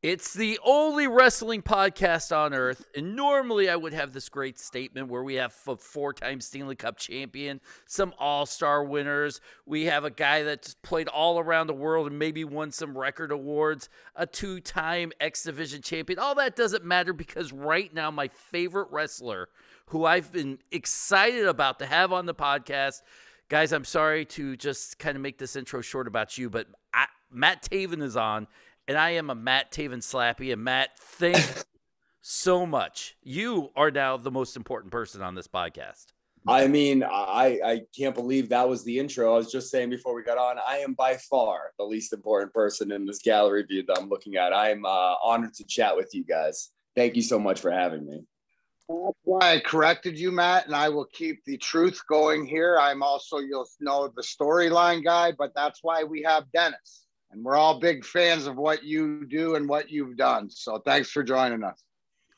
It's the only wrestling podcast on earth. And normally I would have this great statement where we have a four time Stanley Cup champion, some all star winners. We have a guy that's played all around the world and maybe won some record awards, a two time X Division champion. All that doesn't matter because right now, my favorite wrestler who I've been excited about to have on the podcast. Guys, I'm sorry to just kind of make this intro short about you, but I, Matt Taven is on and I am a Matt Taven Slappy. And Matt, thank so much. You are now the most important person on this podcast. I mean, I I can't believe that was the intro. I was just saying before we got on, I am by far the least important person in this gallery view that I'm looking at. I am uh, honored to chat with you guys. Thank you so much for having me. That's why I corrected you, Matt, and I will keep the truth going here. I'm also, you'll know, the storyline guy, but that's why we have Dennis and we're all big fans of what you do and what you've done. So thanks for joining us.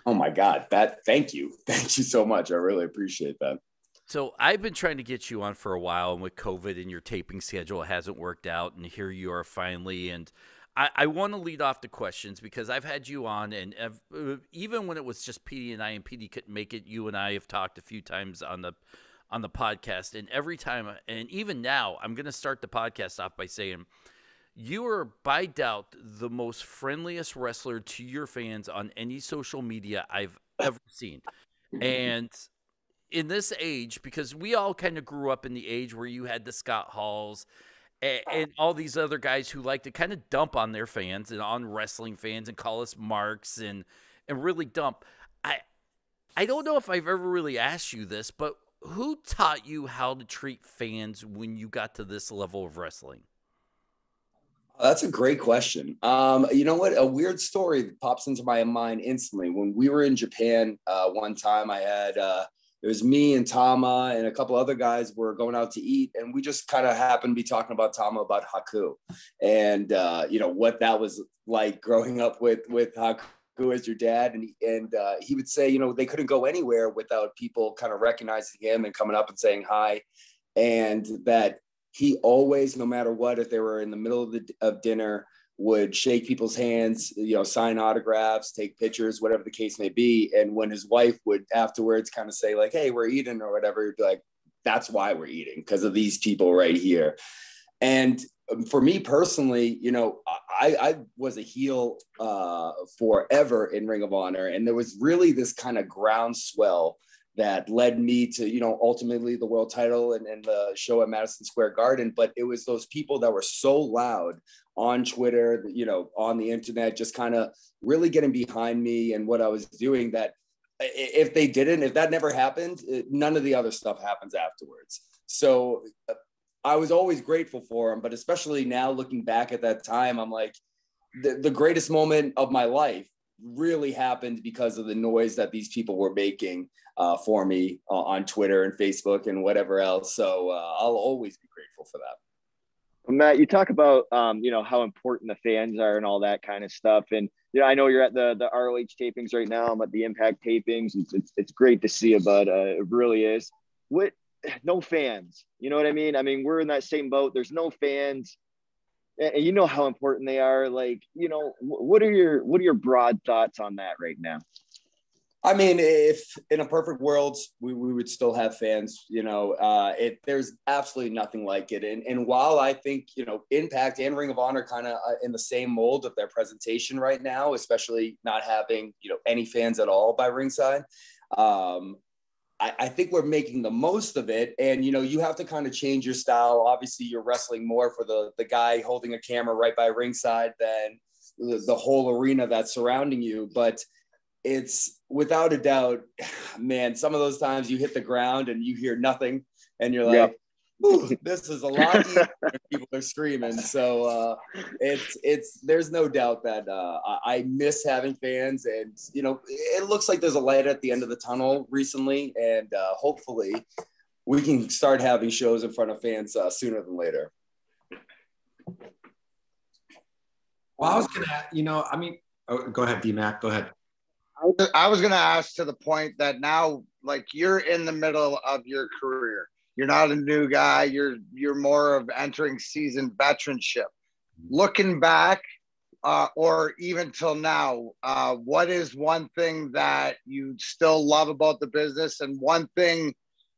Oh my God, that thank you. Thank you so much. I really appreciate that. So I've been trying to get you on for a while, and with COVID and your taping schedule, it hasn't worked out. And here you are finally. And I, I want to lead off the questions because I've had you on, and uh, even when it was just PD and I, and PD couldn't make it, you and I have talked a few times on the on the podcast. And every time, and even now, I'm going to start the podcast off by saying you are by doubt the most friendliest wrestler to your fans on any social media I've ever seen. And in this age, because we all kind of grew up in the age where you had the Scott Halls and, and, all these other guys who like to kind of dump on their fans and on wrestling fans and call us marks and and really dump. I I don't know if I've ever really asked you this, but who taught you how to treat fans when you got to this level of wrestling? That's a great question. Um, you know what? A weird story pops into my mind instantly. When we were in Japan uh, one time, I had uh, it was me and Tama and a couple other guys were going out to eat, and we just kind of happened to be talking about Tama about Haku, and uh, you know what that was like growing up with with Haku as your dad, and and uh, he would say, you know, they couldn't go anywhere without people kind of recognizing him and coming up and saying hi, and that he always, no matter what, if they were in the middle of the of dinner, would shake people's hands, you know, sign autographs, take pictures, whatever the case may be. And when his wife would afterwards kind of say, like, hey, we're eating or whatever, he'd be like, that's why we're eating, because of these people right here. And um, for me personally, you know, I, I was a heel uh, forever in Ring of Honor. And there was really this kind of groundswell that led me to you know ultimately the world title and, and the show at madison square garden. But it was those people that were so loud on twitter you know on the internet just kind of really getting behind me and what i was doing that if they didn't if that never happened none of the other stuff happens afterwards. So uh, i was always grateful for them but especially now looking back at that time i'm like the, the greatest moment of my life really happened because of the noise that these people were making uh, for me uh, on Twitter and Facebook and whatever else. So uh, I'll always be grateful for that. Matt, you talk about um, you know how important the fans are and all that kind of stuff, and you know I know you're at the the ROH tapings right now. I'm at the Impact tapings. It's it's, it's great to see you, but uh, it really is. What no fans, you know what I mean? I mean we're in that same boat. There's no fans and you know how important they are like you know what are your what are your broad thoughts on that right now I mean, if in a perfect world, we, we would still have fans, you know, uh, it, there's absolutely nothing like it. And, and while I think, you know, Impact and Ring of Honor kind of uh, in the same mold of their presentation right now, especially not having, you know, any fans at all by ringside, um, I, I think we're making the most of it. And, you know, you have to kind of change your style. Obviously, you're wrestling more for the, the guy holding a camera right by ringside than the, the whole arena that's surrounding you. But, it's without a doubt, man, some of those times you hit the ground and you hear nothing and you're like, this is a lot people are screaming. So uh, it's it's there's no doubt that uh, I miss having fans, and you know it looks like there's a light at the end of the tunnel recently, and uh, hopefully we can start having shows in front of fans uh, sooner than later. Well, I was gonna, you know, I mean, oh, go ahead, DMAC, go ahead. I was going to ask to the point that now, like you're in the middle of your career. You're not a new guy. You're you're more of entering season veteranship. Looking back, uh, or even till now, uh, what is one thing that you still love about the business, and one thing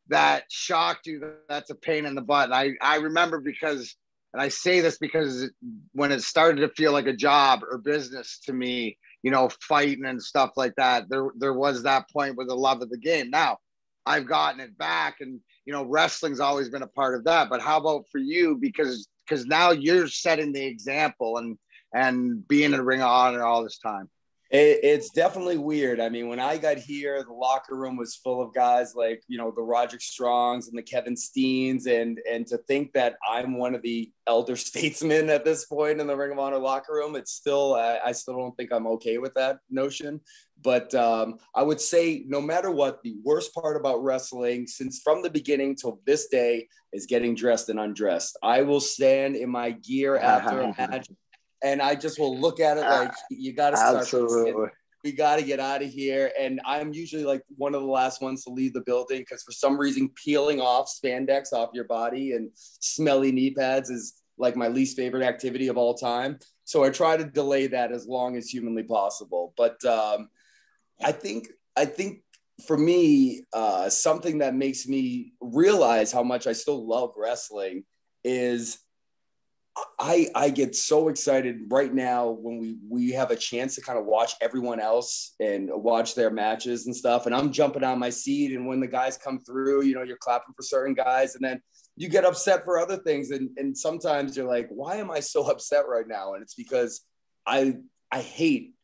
that shocked you that that's a pain in the butt? And I I remember because, and I say this because when it started to feel like a job or business to me, you know, fighting and stuff like that, there there was that point with the love of the game. Now, I've gotten it back, and you know, wrestling's always been a part of that. But how about for you? Because because now you're setting the example and and being in a ring of honor all this time. It, it's definitely weird. I mean, when I got here, the locker room was full of guys like you know the Roderick Strongs and the Kevin Steens, and and to think that I'm one of the elder statesmen at this point in the Ring of Honor locker room, it's still I, I still don't think I'm okay with that notion. But um, I would say, no matter what, the worst part about wrestling, since from the beginning till this day, is getting dressed and undressed. I will stand in my gear after a match, and I just will look at it like you got to start. Absolutely. We got to get out of here. And I'm usually like one of the last ones to leave the building because for some reason, peeling off spandex off your body and smelly knee pads is like my least favorite activity of all time. So I try to delay that as long as humanly possible. But um, I think I think for me, uh, something that makes me realize how much I still love wrestling is I I get so excited right now when we we have a chance to kind of watch everyone else and watch their matches and stuff. And I'm jumping on my seat, and when the guys come through, you know, you're clapping for certain guys, and then you get upset for other things. And and sometimes you're like, why am I so upset right now? And it's because I I hate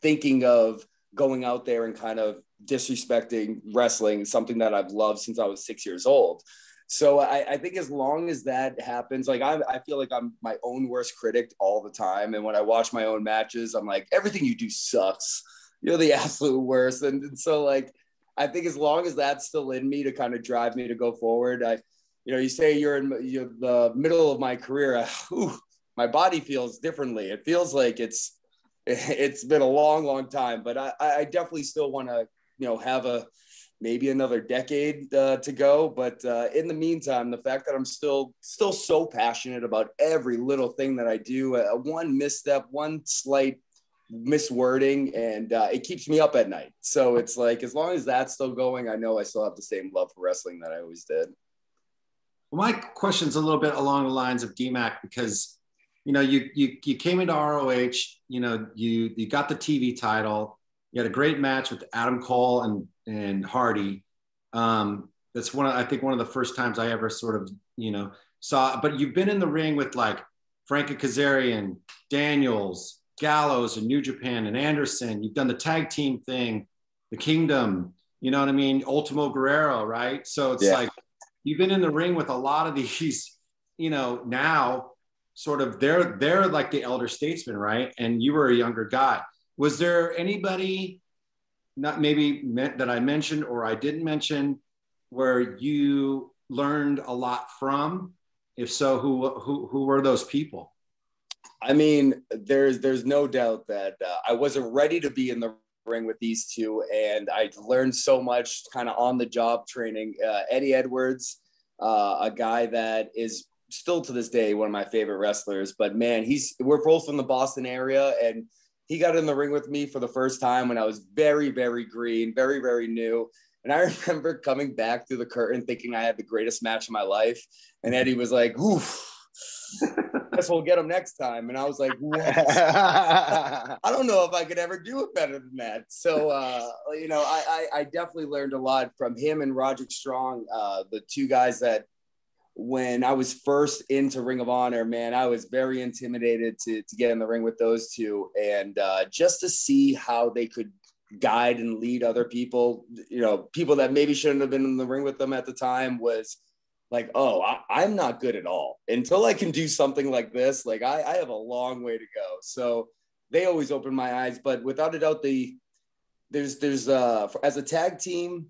thinking of going out there and kind of disrespecting wrestling, something that I've loved since I was six years old. So I, I, think as long as that happens, like I, I feel like I'm my own worst critic all the time. And when I watch my own matches, I'm like, everything you do sucks. You're the absolute worst. And, and so like, I think as long as that's still in me to kind of drive me to go forward, I, you know, you say you're in you're the middle of my career. I, whew, my body feels differently. It feels like it's it's been a long, long time, but I, I definitely still want to, you know, have a maybe another decade uh, to go. But uh, in the meantime, the fact that I'm still still so passionate about every little thing that I do, uh, one misstep, one slight miswording, and uh, it keeps me up at night. So it's like as long as that's still going, I know I still have the same love for wrestling that I always did. Well, my question's a little bit along the lines of DMAC because you know, you you you came into ROH, you know, you you got the TV title. You had a great match with Adam Cole and and Hardy. Um, that's one of, I think one of the first times I ever sort of you know saw. But you've been in the ring with like Frankie Kazarian, Daniels, Gallows, and New Japan, and Anderson. You've done the tag team thing, the Kingdom. You know what I mean? Ultimo Guerrero, right? So it's yeah. like you've been in the ring with a lot of these. You know now sort of they're they're like the elder statesman, right? And you were a younger guy. Was there anybody not maybe that I mentioned or I didn't mention where you learned a lot from? If so, who who who were those people? I mean, there's there's no doubt that uh, I wasn't ready to be in the ring with these two, and I learned so much kind of on the job training. Uh, Eddie Edwards, uh, a guy that is still to this day one of my favorite wrestlers. But man, he's we're both from the Boston area, and he got in the ring with me for the first time when I was very, very green, very, very new. And I remember coming back through the curtain thinking I had the greatest match of my life. And Eddie was like, oof, guess we'll get him next time. And I was like, I don't know if I could ever do it better than that. So, uh, you know, I, I, I, definitely learned a lot from him and Roderick Strong, uh, the two guys that when I was first into Ring of Honor, man, I was very intimidated to, to get in the ring with those two. And uh, just to see how they could guide and lead other people, you know, people that maybe shouldn't have been in the ring with them at the time was like, oh, I, am not good at all. Until I can do something like this, like I, I have a long way to go. So they always open my eyes. But without a doubt, the there's there's uh as a tag team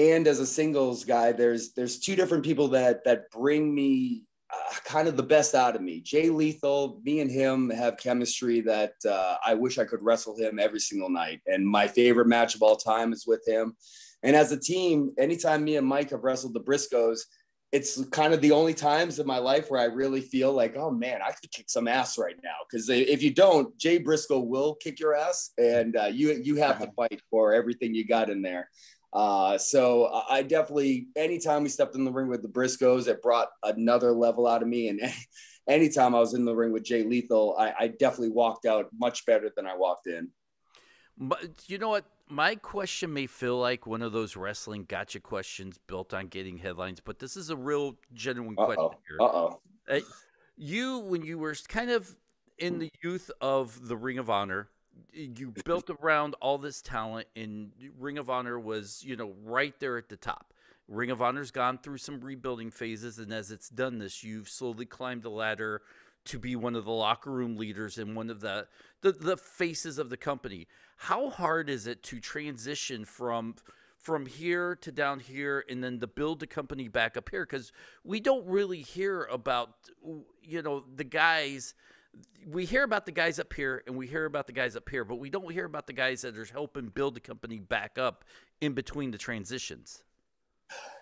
and as a singles guy, there's there's two different people that that bring me uh, kind of the best out of me. Jay Lethal, me and him have chemistry that uh, I wish I could wrestle him every single night. And my favorite match of all time is with him. And as a team, anytime me and Mike have wrestled the Briscoes, it's kind of the only times in my life where I really feel like, oh man, I could kick some ass right now. Because if you don't, Jay Briscoe will kick your ass, and uh, you you have to fight for everything you got in there. Uh, so I definitely, anytime we stepped in the ring with the Briscoes, it brought another level out of me. And anytime I was in the ring with Jay Lethal, I, I definitely walked out much better than I walked in. But you know what? My question may feel like one of those wrestling gotcha questions built on getting headlines, but this is a real genuine Uh-oh. question here. Uh-oh. Uh, you, when you were kind of in the youth of the Ring of Honor, you built around all this talent, and Ring of Honor was, you know, right there at the top. Ring of Honor's gone through some rebuilding phases, and as it's done this, you've slowly climbed the ladder to be one of the locker room leaders and one of the, the the faces of the company. How hard is it to transition from from here to down here and then to build the company back up here because we don't really hear about you know the guys we hear about the guys up here and we hear about the guys up here but we don't hear about the guys that are helping build the company back up in between the transitions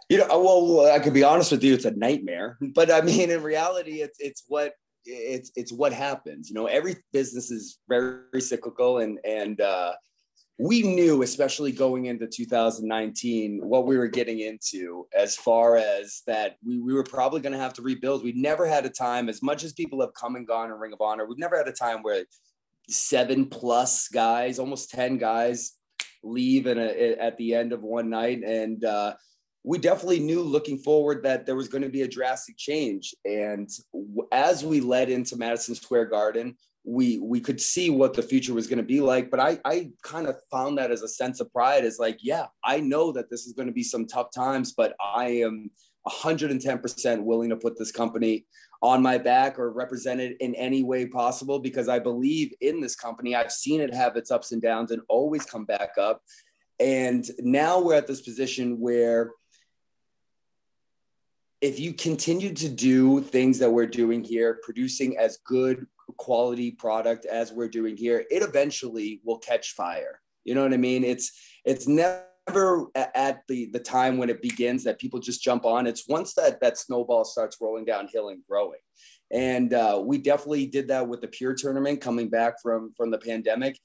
You know, well, I could be honest with you, it's a nightmare. But I mean, in reality, it's it's what it's it's what happens. You know, every business is very cyclical, and and uh, we knew, especially going into 2019, what we were getting into as far as that we, we were probably going to have to rebuild. We never had a time, as much as people have come and gone in Ring of Honor, we've never had a time where seven plus guys, almost 10 guys leave in a, at the end of one night. And uh, we definitely knew looking forward that there was going to be a drastic change. And as we led into Madison Square Garden, we we could see what the future was going to be like but i i kind of found that as a sense of pride as like yeah i know that this is going to be some tough times but i am 110% willing to put this company on my back or represent it in any way possible because i believe in this company. I've seen it have its ups and downs and always come back up. And now we're at this position where if you continue to do things that we're doing here, producing as good quality product as we're doing here, it eventually will catch fire. You know what I mean? It's it's never at the the time when it begins that people just jump on. It's once that that snowball starts rolling downhill and growing. And uh, we definitely did that with the Pure tournament coming back from from the pandemic.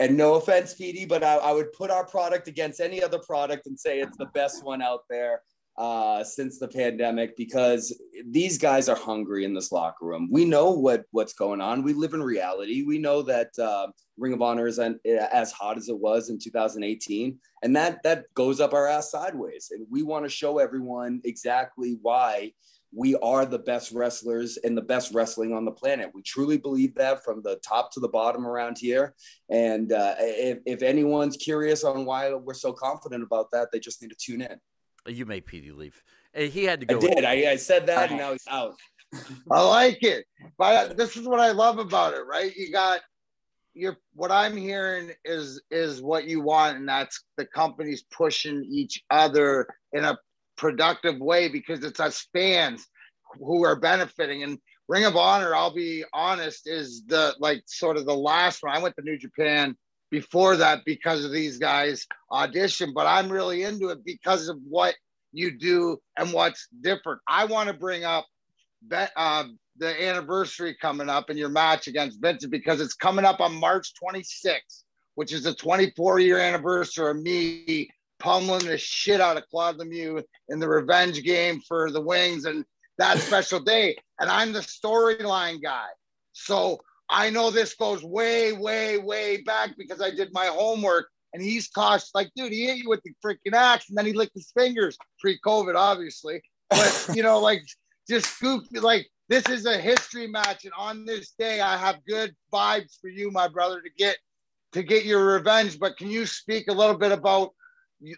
And no offense, PD, but I, I would put our product against any other product and say it's the best one out there uh, since the pandemic because these guys are hungry in this locker room. We know what what's going on. We live in reality. We know that uh, Ring of Honor is an, as hot as it was in 2018, and that that goes up our ass sideways. And we want to show everyone exactly why we are the best wrestlers and the best wrestling on the planet. We truly believe that from the top to the bottom around here. And uh, if, if anyone's curious on why we're so confident about that, they just need to tune in. You made PD leave. He had to go. I did. I, I said that, and now he's out. I like it, but this is what I love about it. Right? You got your what I'm hearing is is what you want, and that's the companies pushing each other in a productive way because it's us fans who are benefiting. And Ring of Honor, I'll be honest, is the like sort of the last one. I went to New Japan before that because of these guys audition, but I'm really into it because of what you do and what's different. I want to bring up uh, the anniversary coming up in your match against Vincent because it's coming up on March 26th, which is the 24 year anniversary of me pummeling the shit out of Claude Lemieux in the revenge game for the Wings and that special day. And I'm the storyline guy. So I know this goes way, way, way back because I did my homework. And he's cost like, dude, he hit you with the freaking axe, and then he licked his fingers pre-COVID, obviously. But you know, like just goofy, like this is a history match, and on this day, I have good vibes for you, my brother, to get to get your revenge. But can you speak a little bit about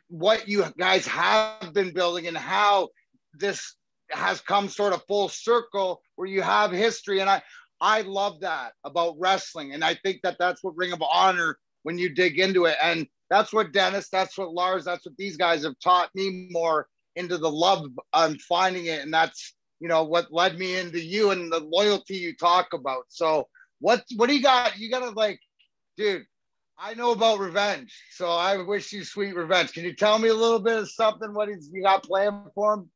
what you guys have been building and how this has come sort of full circle where you have history? And I I love that about wrestling. And I think that that's what Ring of Honor, when you dig into it, and that's what Dennis, that's what Lars, that's what these guys have taught me more into the love on finding it. And that's, you know, what led me into you and the loyalty you talk about. So what, what do you got? You got to like, dude, I know about revenge. So I wish you sweet revenge. Can you tell me a little bit of something, what you got planned for him?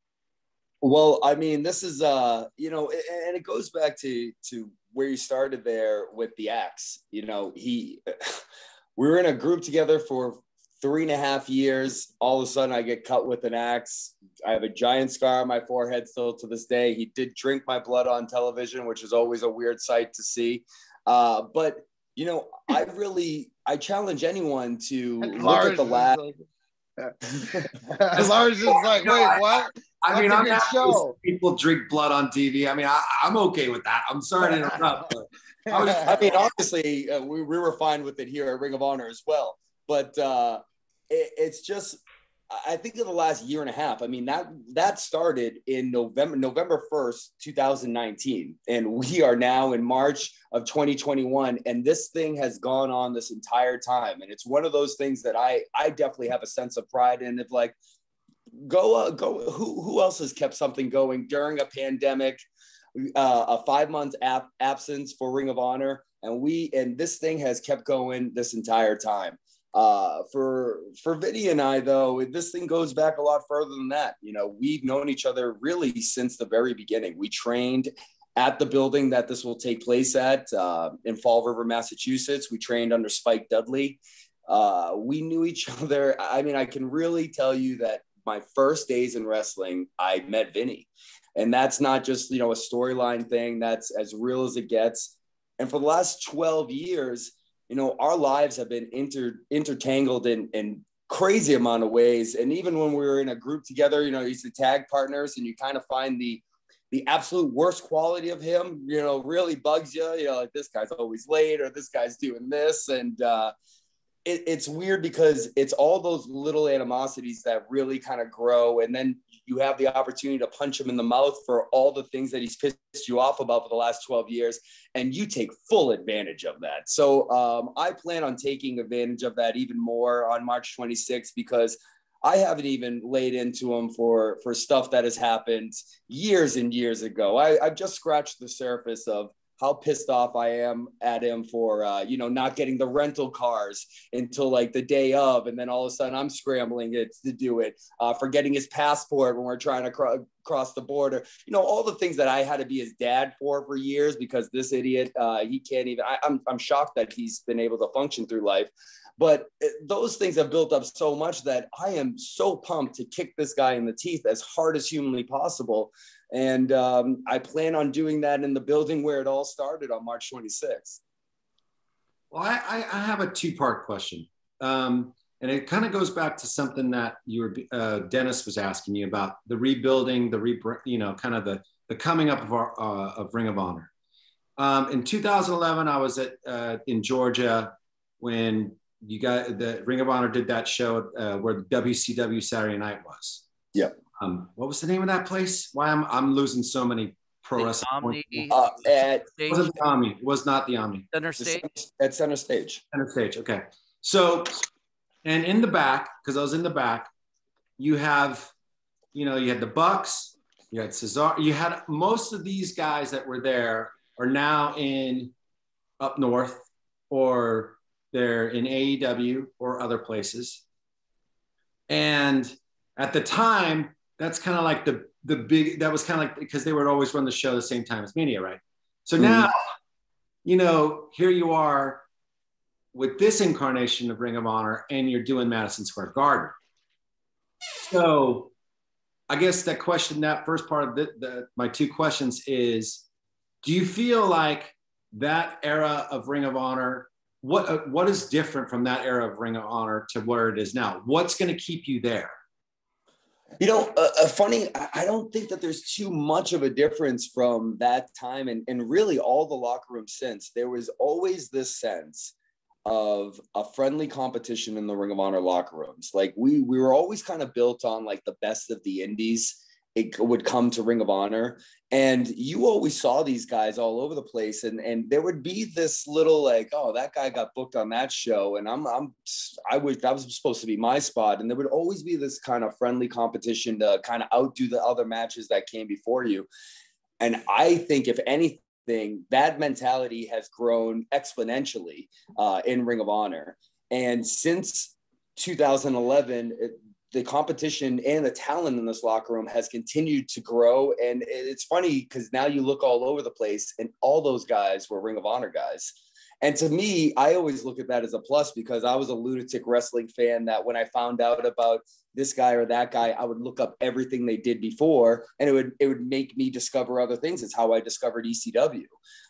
Well, I mean, this is uh, you know, and it goes back to to where you started there with the axe. You know, he we were in a group together for three and a half years. All of a sudden, I get cut with an axe. I have a giant scar on my forehead still to this day. He did drink my blood on television, which is always a weird sight to see. Uh, but you know, I really I challenge anyone to look at the last. Lars is like, wait, what? I mean, I'm show. people drink blood on TV. I mean, I, am okay with that. I'm sorry to interrupt. I, was, I, mean, obviously, uh, we, we were fine with it here at Ring of Honor as well. But uh, it, it's just I think in the last year and a half. I mean that that started in November November first, two thousand nineteen, and we are now in March of twenty twenty one, and this thing has gone on this entire time, and it's one of those things that I I definitely have a sense of pride in. If like go uh, go, who who else has kept something going during a pandemic? Uh, a five month ap- absence for Ring of Honor, and we and this thing has kept going this entire time. Uh, for for Vinny and I, though, this thing goes back a lot further than that. You know, we've known each other really since the very beginning. We trained at the building that this will take place at uh, in Fall River, Massachusetts. We trained under Spike Dudley. Uh, we knew each other. I mean, I can really tell you that my first days in wrestling, I met Vinny. And that's not just, you know, a storyline thing, that's as real as it gets. And for the last 12 years, you know, our lives have been inter intertangled in, in crazy amount of ways. And even when we were in a group together, you know, he's the tag partners and you kind of find the the absolute worst quality of him, you know, really bugs you. You know, like this guy's always late or this guy's doing this. And uh, it, it's weird because it's all those little animosities that really kind of grow. And then you have the opportunity to punch him in the mouth for all the things that he's pissed you off about for the last 12 years. And you take full advantage of that. So um, I plan on taking advantage of that even more on March 26th because I haven't even laid into him for, for stuff that has happened years and years ago. I, I've just scratched the surface of how pissed off I am at him for uh, you know not getting the rental cars until like the day of, and then all of a sudden I'm scrambling it to do it, uh, for getting his passport when we're trying to cro- cross the border. You know all the things that I had to be his dad for for years because this idiot uh, he can't even. I, I'm I'm shocked that he's been able to function through life. But uh, those things have built up so much that I am so pumped to kick this guy in the teeth as hard as humanly possible and um, I plan on doing that in the building where it all started on March 26th. Well, I, I have a two part question. Um, and it kind of goes back to something that you were, uh, Dennis was asking you about the rebuilding, the re, you know, kind of the, the coming up of our, uh, of Ring of Honor. Um, in 2011, I was at, uh, in Georgia when you got the Ring of Honor did that show uh, where WCW Saturday night was. Yeah um, what was the name of that place? Why I'm I'm losing so many pro wrestling. Omni, uh, at wasn't the Omni. Was not the Omni. Center stage. At center stage. Center stage. Okay. So, and in the back, because I was in the back, you have, you know, you had the Bucks, you had Cesar, you had most of these guys that were there are now in up north or they're in AEW or other places. And at the time, that's kind of like the the big that was kind of like because they would always run the show the same time as Mania, right? So mm-hmm. now, you know, here you are with this incarnation of Ring of Honor, and you're doing Madison Square Garden. So, I guess that question, that first part of the, the my two questions is, do you feel like that era of Ring of Honor? What uh, what is different from that era of Ring of Honor to where it is now? What's going to keep you there? You know, a, funny, I don't think that there's too much of a difference from that time and, and really all the locker room since. There was always this sense of a friendly competition in the Ring of Honor locker rooms. Like we we were always kind of built on like the best of the indies it would come to Ring of Honor. And you always saw these guys all over the place. And, and there would be this little like, oh, that guy got booked on that show. And I'm, I'm, I was, that was supposed to be my spot. And there would always be this kind of friendly competition to kind of outdo the other matches that came before you. And I think if anything, that mentality has grown exponentially uh, in Ring of Honor. And since 2011, it, the competition and the talent in this locker room has continued to grow. And it's funny because now you look all over the place, and all those guys were Ring of Honor guys. And to me, I always look at that as a plus because I was a lunatic wrestling fan that when I found out about this guy or that guy, I would look up everything they did before and it would it would make me discover other things. It's how I discovered ECW.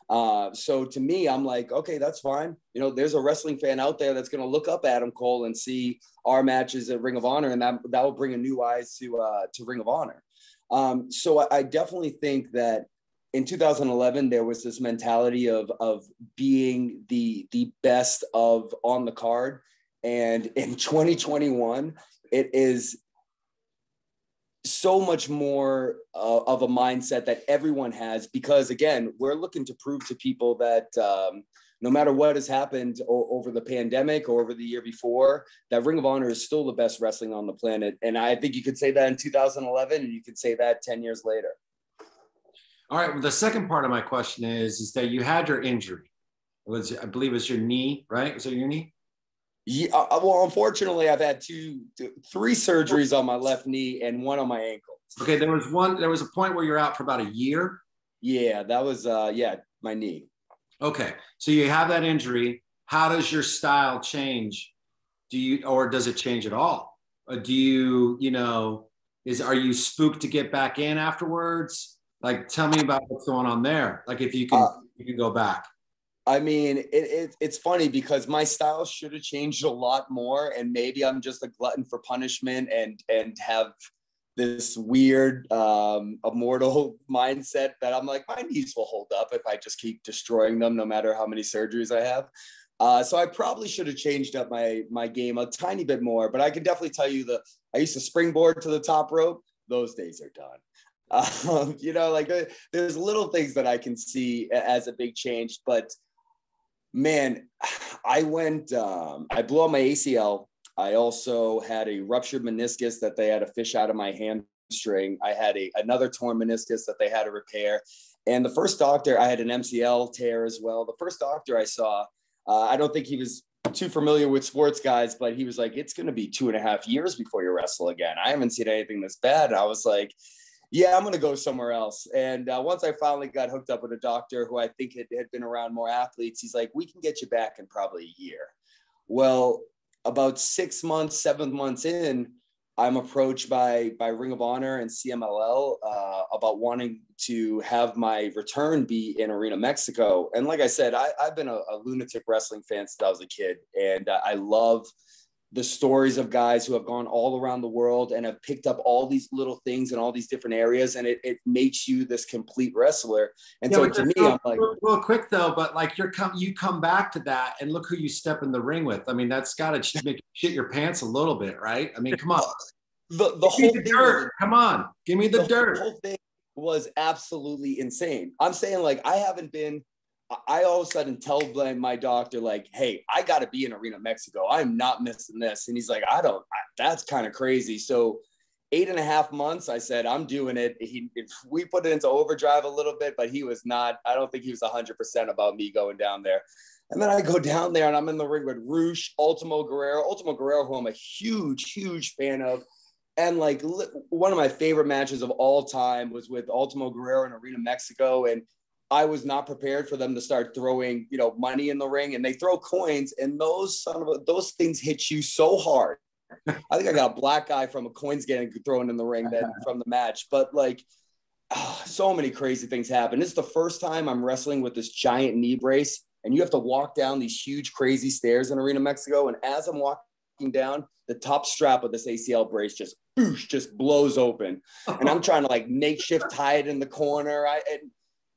Uh, so to me, I'm like, okay, that's fine. You know, there's a wrestling fan out there that's going to look up Adam Cole and see our matches at Ring of Honor, and that that will bring a new eyes to uh, to Ring of Honor. Um, so I, I definitely think that in 2011 there was this mentality of of being the the best of on the card and in 2021 it is so much more uh, of a mindset that everyone has because again we're looking to prove to people that um, no matter what has happened o- over the pandemic or over the year before that ring of honor is still the best wrestling on the planet and i think you could say that in 2011 and you could say that 10 years later all right. Well, the second part of my question is, is that you had your injury. It was, I believe, it was your knee, right? Was it your knee? Yeah. Uh, uh, well, unfortunately, I've had two, three surgeries on my left knee and one on my ankle. Okay. There was one. There was a point where you're out for about a year. Yeah, that was, uh, yeah, my knee. Okay. So you have that injury. How does your style change? Do you, or does it change at all? Or do you, you know, is are you spooked to get back in afterwards? Like, tell me about what's going on there. Like, if you can, uh, you can go back. I mean, it, it, it's funny because my style should have changed a lot more, and maybe I'm just a glutton for punishment and and have this weird um, immortal mindset that I'm like, my knees will hold up if I just keep destroying them, no matter how many surgeries I have. Uh, so I probably should have changed up my my game a tiny bit more, but I can definitely tell you that I used to springboard to the top rope. Those days are done. Um, you know, like uh, there's little things that I can see as a big change, but man, I went, um, I blew out my ACL. I also had a ruptured meniscus that they had to fish out of my hamstring. I had a another torn meniscus that they had to repair. And the first doctor, I had an MCL tear as well. The first doctor I saw, uh, I don't think he was too familiar with sports guys, but he was like, it's going to be two and a half years before you wrestle again. I haven't seen anything this bad. I was like, yeah, I'm going to go somewhere else. And uh, once I finally got hooked up with a doctor who I think had, had been around more athletes, he's like, we can get you back in probably a year. Well, about six months, seven months in, I'm approached by by Ring of Honor and CMLL uh, about wanting to have my return be in Arena Mexico. And like I said, I, have been a, a, lunatic wrestling fan since I was a kid, and uh, I love the stories of guys who have gone all around the world and have picked up all these little things in all these different areas and it, it makes you this complete wrestler. And yeah, so to me real, i'm like real quick though but like you're come you come back to that and look who you step in the ring with. I mean that's got to make you shit your pants a little bit right? I mean come on. The, the whole the dirt. was, come on. Give me the, dirt. the dirt. whole thing was absolutely insane. I'm saying like i haven't been I all of a sudden tell my doctor like, "Hey, I got to be in Arena Mexico. I'm not missing this." And he's like, "I don't. I, that's kind of crazy." So, eight and a half months, I said, "I'm doing it." He, we put it into overdrive a little bit, but he was not. I don't think he was hundred percent about me going down there. And then I go down there and I'm in the ring with Rush, Ultimo Guerrero, Ultimo Guerrero, who I'm a huge, huge fan of. And like one of my favorite matches of all time was with Ultimo Guerrero in Arena Mexico. And I was not prepared for them to start throwing, you know, money in the ring and they throw coins and those son of a, those things hit you so hard. I think I got a black guy from a coins getting thrown in the ring then from the match, but like oh, so many crazy things happen. This is the first time I'm wrestling with this giant knee brace and you have to walk down these huge crazy stairs in Arena Mexico and as I'm walking down, the top strap of this ACL brace just just blows open and I'm trying to like makeshift tie it in the corner. I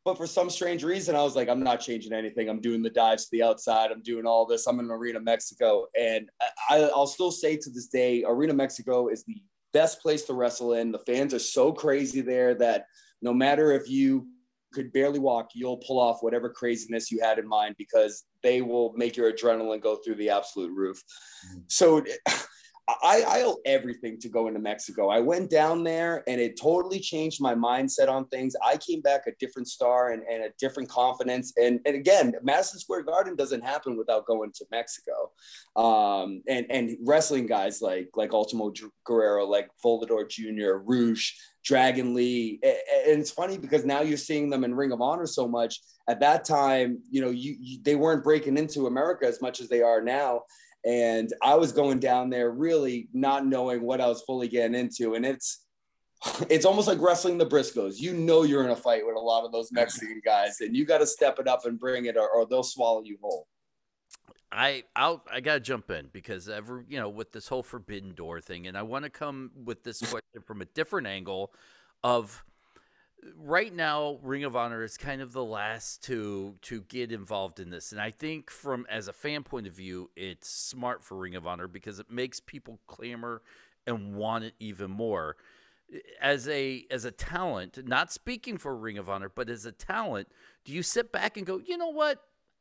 but for some strange reason, I was like, I'm not changing anything. I'm doing the dives to the outside. I'm doing all this. I'm in Arena Mexico. And I, will still say to this day, Arena Mexico is the best place to wrestle in. The fans are so crazy there that no matter if you could barely walk, you'll pull off whatever craziness you had in mind because they will make your adrenaline go through the absolute roof. Mm-hmm. So I, I owe everything to going to Mexico. I went down there and it totally changed my mindset on things. I came back a different star and, and a different confidence. And, and again, Madison Square Garden doesn't happen without going to Mexico. um, and and wrestling guys like like Ultimo Guerrero, like Volador Jr., Rush, Dragon Lee, and it's funny because now you're seeing them in Ring of Honor so much. At that time, you know, you, you they weren't breaking into America as much as they are now, and I was going down there really not knowing what I was fully getting into, and it's it's almost like wrestling the Briscoes. You know you're in a fight with a lot of those Mexican guys, and you got to step it up and bring it, or, or they'll swallow you whole. I I'll, I gotta jump in because ever you know with this whole forbidden door thing, and I want to come with this question from a different angle of right now ring of honor is kind of the last to to get involved in this and i think from as a fan point of view it's smart for ring of honor because it makes people clamor and want it even more as a as a talent, not speaking for Ring of Honor, but as a talent, do you sit back and go, you know what?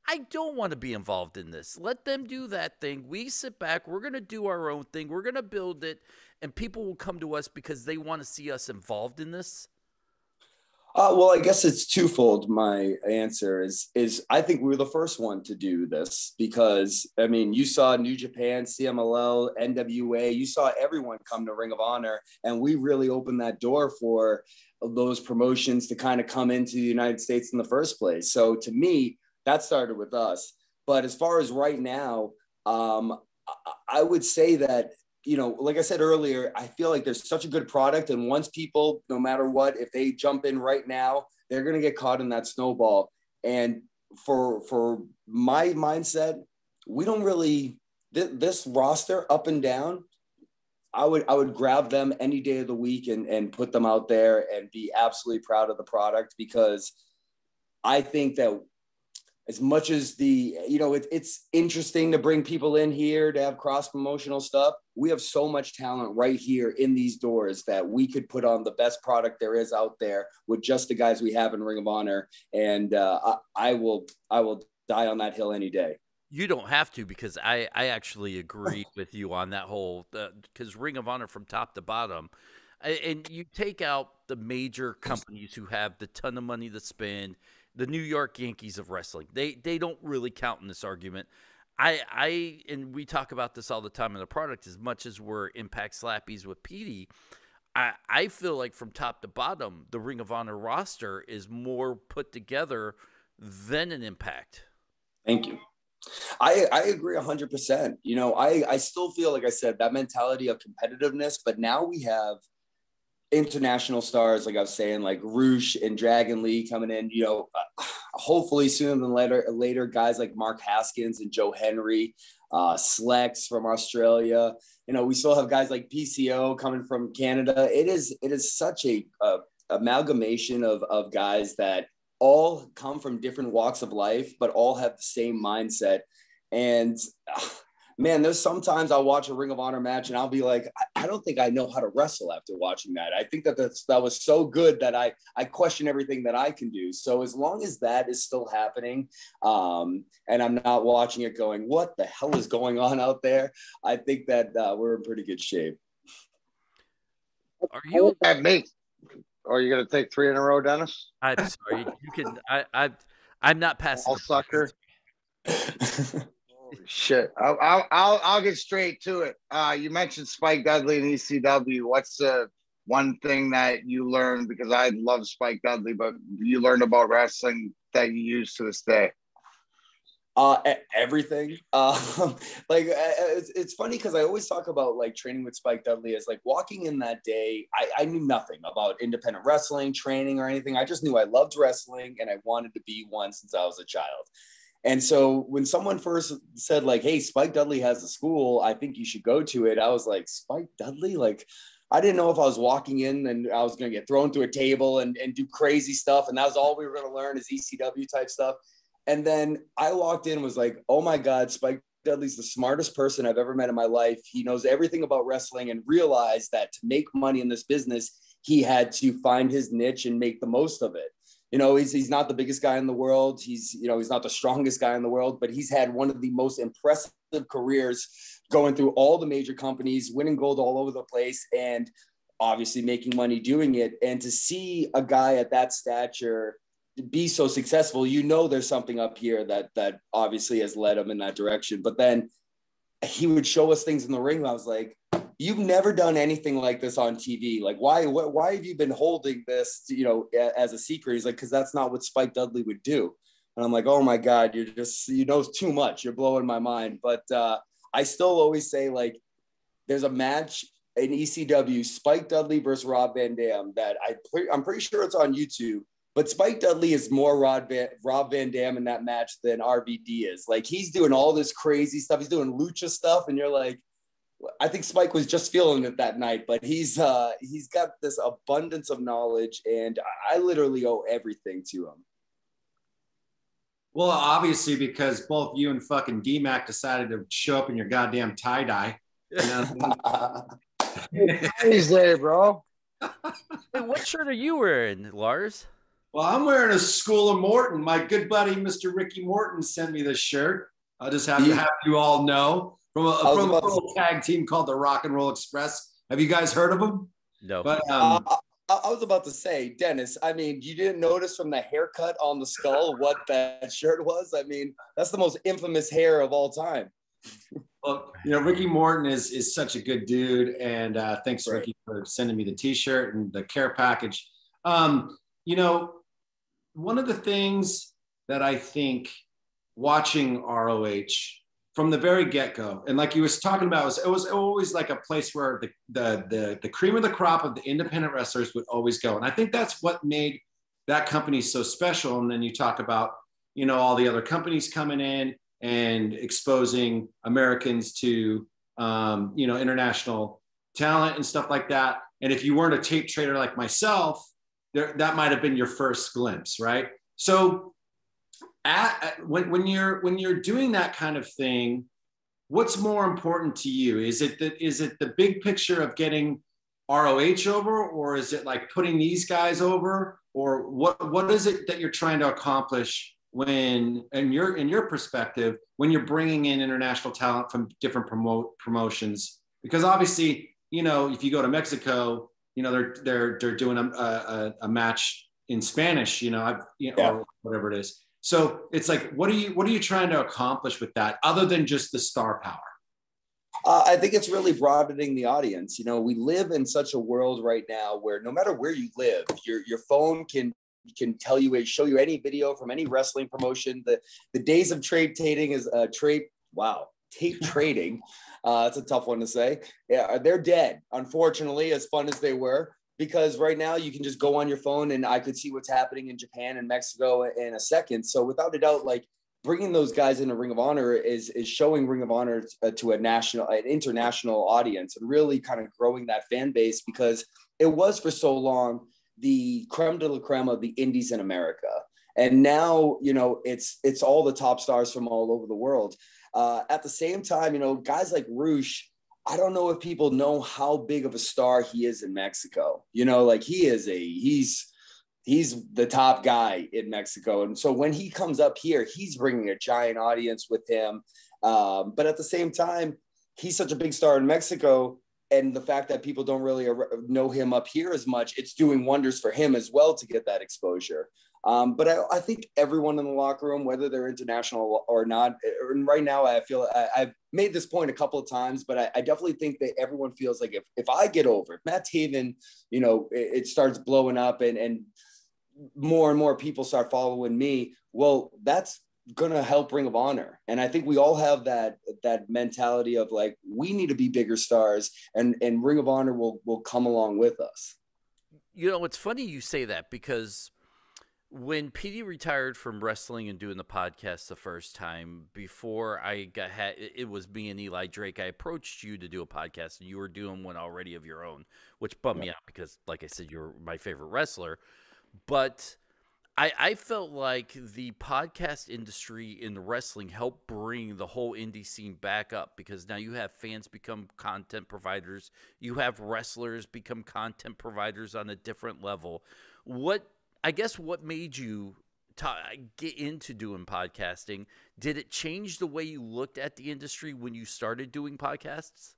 I don't want to be involved in this. Let them do that thing. We sit back. We're going to do our own thing. We're going to build it, and people will come to us because they want to see us involved in this. Uh, well, I guess it's twofold. My answer is is I think we were the first one to do this because I mean you saw New Japan, CMLL, NWA, you saw everyone come to Ring of Honor, and we really opened that door for those promotions to kind of come into the United States in the first place. So to me, that started with us. But as far as right now, um, I would say that you know, like I said earlier, I feel like there's such a good product. And once people, no matter what, if they jump in right now, they're going to get caught in that snowball. And for, for my mindset, we don't really, th- this roster up and down, I would, I would grab them any day of the week and, and put them out there and be absolutely proud of the product because I think that as much as the you know it, it's interesting to bring people in here to have cross promotional stuff. We have so much talent right here in these doors that we could put on the best product there is out there with just the guys we have in ring of honor. And uh, I, I will i will die on that hill any day. You don't have to because I, I actually agree with you on that whole because uh, Ring of Honor from top to bottom, and you take out the major companies who have the ton of money to spend the New York Yankees of wrestling. They they don't really count in this argument. I I and we talk about this all the time in the product as much as we're impact slappies with Petey. I, I feel like from top to bottom, the Ring of Honor roster is more put together than an impact. Thank you. I, I agree 100%. You know, I, I still feel, like I said, that mentality of competitiveness, but now we have international stars, like I was saying, like Rush and Dragon Lee coming in, you know, uh, hopefully sooner than later, later guys like Mark Haskins and Joe Hendry, uh, Slex from Australia. You know, we still have guys like PCO coming from Canada. It is, it is such a, a amalgamation of, of guys that all come from different walks of life, but all have the same mindset. And uh, man, there's sometimes I'll watch a Ring of Honor match and I'll be like, I, I, don't think I know how to wrestle after watching that. I think that that's, that was so good that I, I question everything that I can do. So as long as that is still happening um, and I'm not watching it going, what the hell is going on out there? I think that uh, we're in pretty good shape. Are you at me? Are you going to take three in a row, Dennis? I'm sorry. You can, I, I, I'm not passing. All sucker. shit. I'll, I'll, I'll I'll get straight to it. Uh, you mentioned Spike Dudley and ECW. What's the one thing that you learned? Because I love Spike Dudley, but you learned about wrestling that you use to this day. Uh, everything. Uh, like it's, it's funny because I always talk about like training with Spike Dudley as like walking in that day. I, I knew nothing about independent wrestling, training, or anything. I just knew I loved wrestling and I wanted to be one since I was a child. And so when someone first said like, "Hey, Spike Dudley has a school, I think you should go to it," I was like, "Spike Dudley?" Like, I didn't know if I was walking in and I was going to get thrown to a table and, and do crazy stuff, and that was all we were going to learn is ECW type stuff. And then I walked in was like, "Oh my God, Spike Dudley's the smartest person I've ever met in my life. He knows everything about wrestling and realized that to make money in this business, he had to find his niche and make the most of it." You know, he's, he's not the biggest guy in the world. He's, you know, he's not the strongest guy in the world, but he's had one of the most impressive careers going through all the major companies, winning gold all over the place, and obviously making money doing it. And to see a guy at that stature be so successful, you know, there's something up here that, that obviously has led him in that direction. But then he would show us things in the ring. I was like, you've never done anything like this on TV. Like, why, why have you been holding this, you know, as a secret? He's like, because that's not what Spike Dudley would do. And I'm like, oh my God, you're just, you know, too much. You're blowing my mind. But uh, I still always say, like, there's a match in ECW, Spike Dudley versus Rob Van Dam, that I, I'm pretty sure it's on YouTube. But Spike Dudley is more Rod Van, Rob Van Dam in that match than RVD is. Like he's doing all this crazy stuff. He's doing lucha stuff, and you're like, I think Spike was just feeling it that night. But he's uh, he's got this abundance of knowledge, and I literally owe everything to him. Well, obviously, because both you and fucking DMAC decided to show up in your goddamn tie dye. You know? He's there, bro. Hey, what shirt are you wearing, Lars? Well, I'm wearing a School of Morton. My good buddy, Mr. Ricky Morton, sent me this shirt. I'll just have to have you all know from a, from a little tag team called the Rock and Roll Express. Have you guys heard of them? No. But um, uh, I, I was about to say, Dennis. I mean, you didn't notice from the haircut on the skull what that shirt was. I mean, that's the most infamous hair of all time. well, you know, Ricky Morton is is such a good dude, and uh, thanks, right. Ricky, for sending me the T-shirt and the care package. Um, you know, one of the things that I think watching ROH from the very get-go, and like you was talking about, was it was always like a place where the, the the the cream of the crop of the independent wrestlers would always go, and I think that's what made that company so special. And then you talk about you know all the other companies coming in and exposing Americans to um, you know international talent and stuff like that. And if you weren't a tape trader like myself, there, that might have been your first glimpse, right? So at, when, when you're when you're doing that kind of thing, what's more important to you? Is it that is it the big picture of getting ROH over, or is it like putting these guys over, or what what is it that you're trying to accomplish when in your in your perspective when you're bringing in international talent from different promote promotions? Because obviously, you know, if you go to Mexico, you know they're they're they're doing a, a, a match in Spanish, you know, I've, you know, yeah. or whatever it is. So it's like, what are you what are you trying to accomplish with that, other than just the star power? Uh, I think it's really broadening the audience. You know, we live in such a world right now where no matter where you live, your your phone can can tell you show you any video from any wrestling promotion. The the days of trade tating is uh, trade. Wow, tape trading. Uh, that's a tough one to say. Yeah, they're dead. Unfortunately, as fun as they were, because right now you can just go on your phone and I could see what's happening in Japan and Mexico in a second. So without a doubt, like bringing those guys into Ring of Honor is is showing Ring of Honor to a national, an international audience, and really kind of growing that fan base because it was for so long the creme de la creme of the indies in America. And now, you know, it's it's all the top stars from all over the world. Uh, at the same time, you know, guys like Rush, I don't know if people know how big of a star he is in Mexico. You know, like he is a he's he's the top guy in Mexico, and so when he comes up here, he's bringing a giant audience with him. Um, but at the same time, he's such a big star in Mexico, and the fact that people don't really know him up here as much, it's doing wonders for him as well to get that exposure. Um, but I, I, think everyone in the locker room, whether they're international or not, and right now I feel I, have made this point a couple of times, but I, I, definitely think that everyone feels like if, if I get over, if Matt Taven, you know, it, it starts blowing up and, and more and more people start following me, well, that's going to help Ring of Honor. And I think we all have that, that mentality of like, we need to be bigger stars and, and Ring of Honor will, will come along with us. You know, it's funny you say that because when PD retired from wrestling and doing the podcast the first time, before I got had it was me and Eli Drake. I approached you to do a podcast, and you were doing one already of your own, which bummed me out because, like I said, you're my favorite wrestler. But I, I felt like the podcast industry in the wrestling helped bring the whole indie scene back up because now you have fans become content providers, you have wrestlers become content providers on a different level. What I guess what made you get into doing podcasting? Did it change the way you looked at the industry when you started doing podcasts?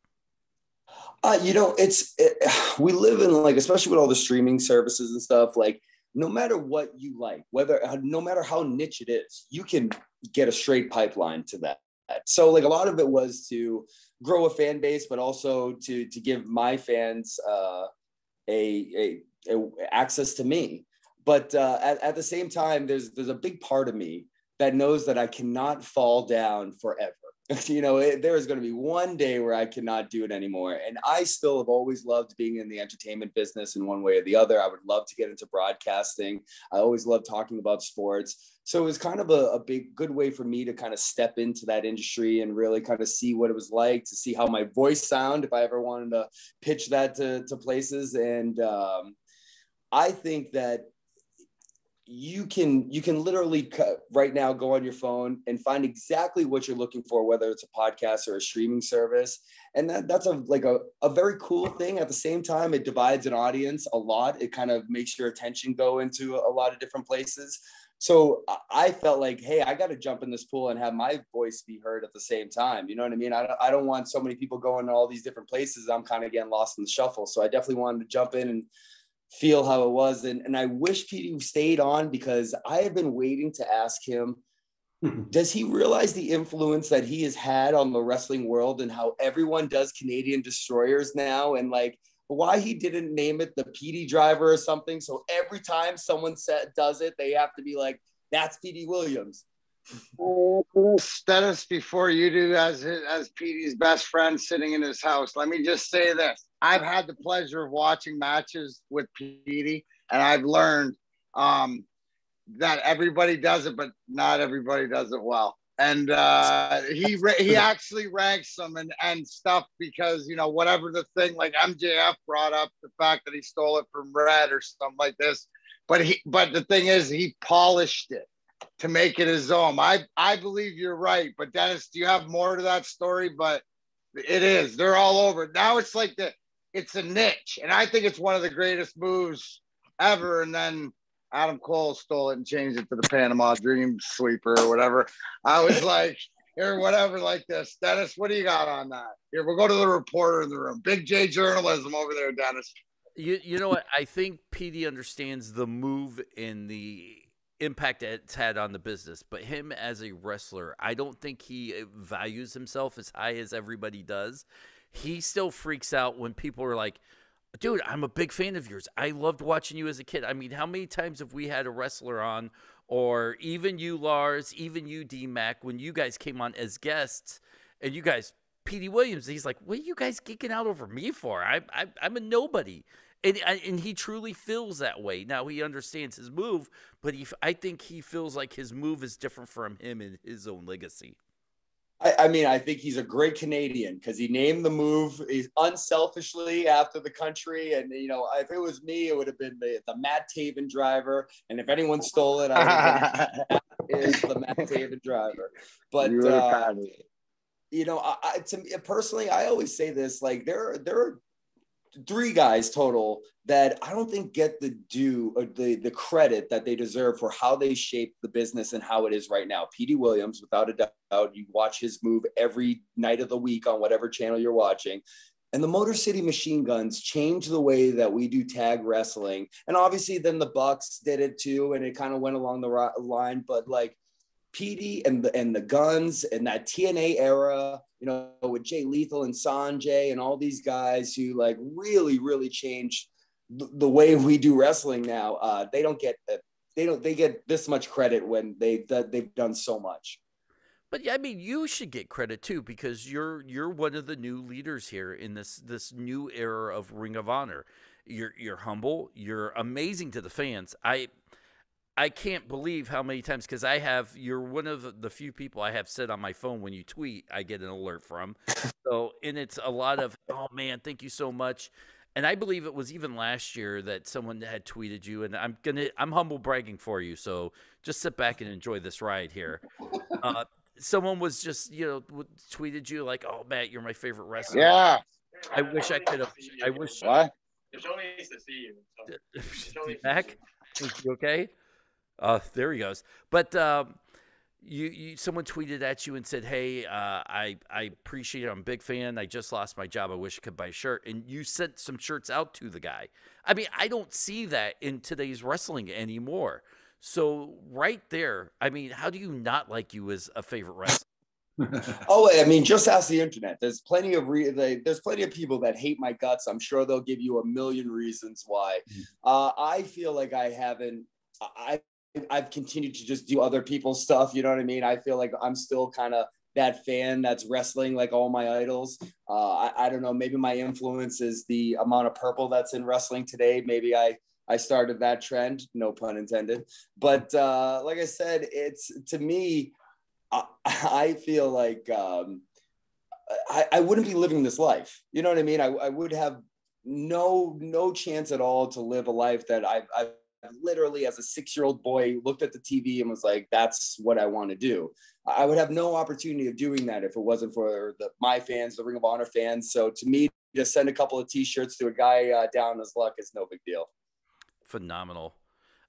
Uh, you know, it's it, we live in like, especially with all the streaming services and stuff. Like, no matter what you like, whether uh, no matter how niche it is, you can get a straight pipeline to that. So like a lot of it was to grow a fan base, but also to to give my fans uh, a, a, a access to me. But uh, at, at the same time, there's there's a big part of me that knows that I cannot fall down forever. you know, it, there is going to be one day where I cannot do it anymore. And I still have always loved being in the entertainment business in one way or the other. I would love to get into broadcasting. I always love talking about sports. So it was kind of a, a big, good way for me to kind of step into that industry and really kind of see what it was like to see how my voice sound if I ever wanted to pitch that to, to places. And um, I think that you can you can literally right now go on your phone and find exactly what you're looking for whether it's a podcast or a streaming service. And that that's a like a, a very cool thing. At the same time it divides an audience a lot. It kind of makes your attention go into a lot of different places. So i felt like hey i got to jump in this pool and have my voice be heard at the same time. You know what i mean? I don't, I don't want so many people going to all these different places. I'm kind of getting lost in the shuffle. So i definitely wanted to jump in and feel how it was. And, and I wish Petey stayed on because I have been waiting to ask him does he realize the influence that he has had on the wrestling world and how everyone does Canadian destroyers now and like why he didn't name it the PD driver or something so every time someone said does it they have to be like that's Petey Williams Dennis, before you do as as Petey's best friend sitting in his house, let me just say this. I've had the pleasure of watching matches with Petey, and I've learned um, that everybody does it, but not everybody does it well. And uh, he he actually ranks them and, and stuff because you know whatever the thing like MJF brought up the fact that he stole it from Red or something like this, but he but the thing is he polished it to make it his own. I I believe you're right, but Dennis, do you have more to that story? But it is. They're all over now. It's like the it's a niche, and I think it's one of the greatest moves ever. And then Adam Cole stole it and changed it to the Panama Dream Sweeper or whatever. I was like, here, whatever, like this. Dennis, what do you got on that? Here, we'll go to the reporter in the room. Big J journalism over there, Dennis. You, you know what? I think PD understands the move and the impact it's had on the business, but him as a wrestler, I don't think he values himself as high as everybody does he still freaks out when people are like, dude, I'm a big fan of yours. I loved watching you as a kid. I mean, how many times have we had a wrestler on, or even you, Lars, even you, D Mac, when you guys came on as guests, and you guys, Petey Williams, he's like, what are you guys geeking out over me for? I, I, I'm a nobody. And, and he truly feels that way. Now he understands his move, but he, I think he feels like his move is different from him and his own legacy. I, I mean, I think he's a great Canadian because he named the move unselfishly after the country. And, you know, if it was me, it would have been the, the Matt Taven driver. And if anyone stole it, I is the Matt Taven driver. But, you, uh, you know, I, I, to me, personally, I always say this like, there, are there are three guys total that I don't think get the due or the the credit that they deserve for how they shaped the business and how it is right now. Petey Williams, without a doubt, you watch his move every night of the week on whatever channel you're watching. And the Motor City Machine Guns changed the way that we do tag wrestling. And obviously, then the Bucks did it too, and it kind of went along the line. But like Petey and the and the Guns and that TNA era, you know, with Jay Lethal and Sonjay and all these guys who like really, really changed the, the way we do wrestling now. Uh, they don't get they don't they get this much credit when they they've done so much. But yeah, I mean, you should get credit too because you're you're one of the new leaders here in this this new era of Ring of Honor. You're you're humble. You're amazing to the fans. I I can't believe how many times because I have you're one of the few people I have set on my phone when you tweet I get an alert from. So and it's a lot of oh man, thank you so much. And I believe it was even last year that someone had tweeted you, and I'm gonna I'm humble bragging for you. So just sit back and enjoy this ride here. Uh, someone was just you know tweeted you like, "Oh Matt, you're my favorite wrestler." Yeah. I wish I could have. I wish. What? needs to see you. So. Back. You okay? Uh, there he goes. But um, you, you, someone tweeted at you and said, "Hey, uh, I I appreciate it. I'm a big fan. I just lost my job. I wish I could buy a shirt." And you sent some shirts out to the guy. I mean, I don't see that in today's wrestling anymore. So right there, I mean, how do you not like you as a favorite wrestler? oh, I mean, just ask the internet. There's plenty of re- they, there's plenty of people that hate my guts. I'm sure they'll give you a million reasons why. Mm. Uh, I feel like I haven't. I I've continued to just do other people's stuff. You know what I mean? I feel like I'm still kind of that fan that's wrestling like all my idols. Uh, I, I don't know. Maybe my influence is the amount of purple that's in wrestling today. Maybe I I started that trend, no pun intended. But uh, like I said, it's to me, I, I feel like um, I, I wouldn't be living this life. You know what I mean? I, I would have no no chance at all to live a life that I've, I've literally as a six year old boy looked at the TV and was like, that's what I want to do. I would have no opportunity of doing that if it wasn't for the, my fans, the Ring of Honor fans. So to me, just send a couple of t-shirts to a guy uh, down his luck is no big deal. Phenomenal.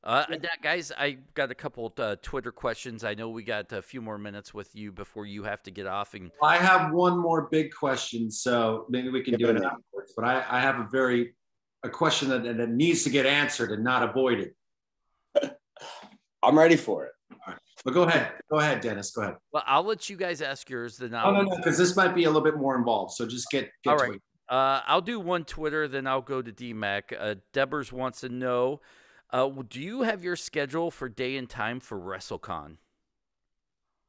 Uh, now, guys, I got a couple uh, Twitter questions. I know we got a few more minutes with you before you have to get off. And I have one more big question, so maybe we can do it afterwards. But I, I have a very a question that, that needs to get answered and not avoided. I'm ready for it. All right. But go ahead. Go ahead, Dennis. Go ahead. Well, I'll let you guys ask yours. Then I'll. Oh, no, no, because this might be a little bit more involved. So just get. get All right. Uh, I'll do one Twitter, then I'll go to DMAC. Uh, Debers wants to know uh, do you have your schedule for day and time for WrestleCon?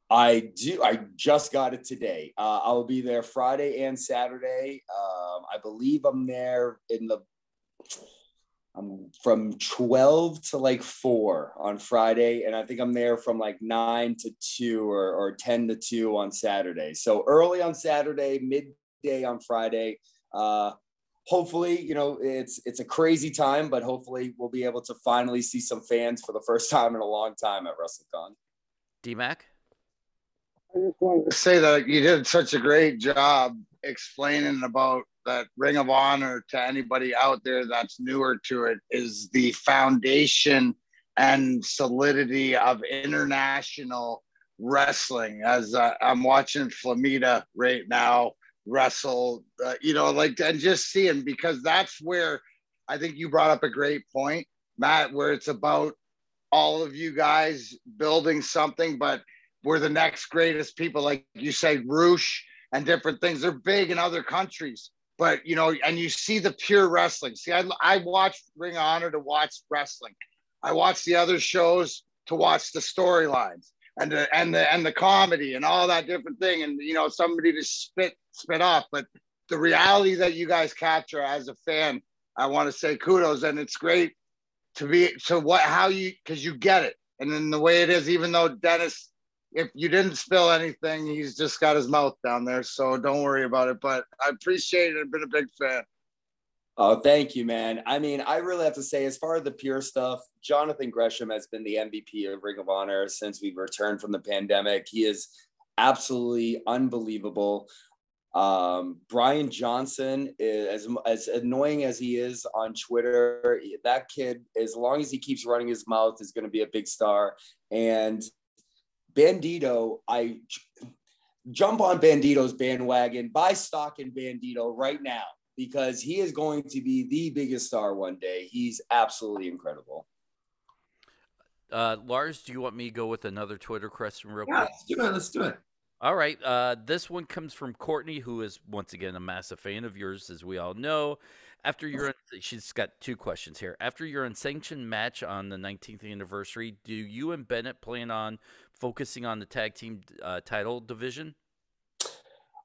I do. I just got it today. Uh, I will be there Friday and Saturday. Um, I believe I'm there in the I'm from 12 to like four on Friday. And I think I'm there from like nine to two or, or 10 to two on Saturday. So early on Saturday, midday on Friday. Uh, hopefully, you know, it's, it's a crazy time, but hopefully we'll be able to finally see some fans for the first time in a long time at WrestleCon. DMAC? I just wanted to say that you did such a great job explaining about that Ring of Honor to anybody out there that's newer to it is the foundation and solidity of international wrestling. As uh, I'm watching Flamita right now wrestle, uh, you know, like and just seeing because that's where I think you brought up a great point, Matt, where it's about all of you guys building something, but we're the next greatest people, like you say, Rush and different things. They're big in other countries, but you know, and you see the pure wrestling. See, I, I watch Ring of Honor to watch wrestling. I watch the other shows to watch the storylines and the and the and the comedy and all that different thing. And you know, somebody to spit spit off. But the reality that you guys capture as a fan, I want to say kudos. And it's great to be so what how you because you get it. And then the way it is, even though Dennis if you didn't spill anything, he's just got his mouth down there. So don't worry about it. But I appreciate it. I've been a big fan. Oh, thank you, man. I mean, I really have to say, as far as the pure stuff, Jonathan Gresham has been the MVP of Ring of Honor since we returned from the pandemic. He is absolutely unbelievable. Um, Brian Johnson, is, as as annoying as he is on Twitter, that kid, as long as he keeps running his mouth, is going to be a big star. And Bandito, I jump on Bandito's bandwagon, buy stock in Bandito right now because he is going to be the biggest star one day. He's absolutely incredible. Uh, Lars, do you want me to go with another Twitter question real yeah, quick? Let's do it. Let's do it. All right. Uh, this one comes from Courtney, who is once again a massive fan of yours, as we all know. After your, she's got two questions here. After your unsanctioned match on the 19th anniversary, do you and Bennett plan on focusing on the tag team uh, title division?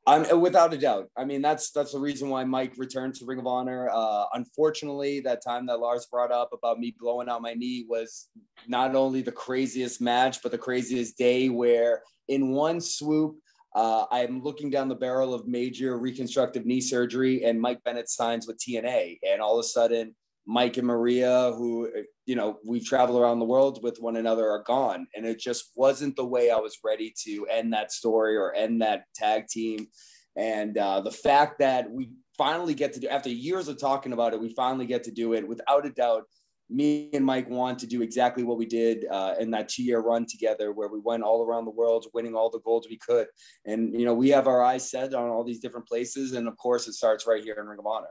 Um, without a doubt. I mean, that's that's the reason why Mike returned to Ring of Honor. Uh, unfortunately, that time that Lars brought up about me blowing out my knee was not only the craziest match, but the craziest day where in one swoop uh, I'm looking down the barrel of major reconstructive knee surgery, and Mike Bennett signs with TNA. And all of a sudden, Mike and Maria, who, you know, we travel around the world with one another, are gone. And it just wasn't the way I was ready to end that story or end that tag team. And uh, the fact that we finally get to do, after years of talking about it, we finally get to do it without a doubt me and Mike want to do exactly what we did uh, in that two year run together, where we went all around the world, winning all the golds we could. And, you know, we have our eyes set on all these different places. And of course, it starts right here in Ring of Honor.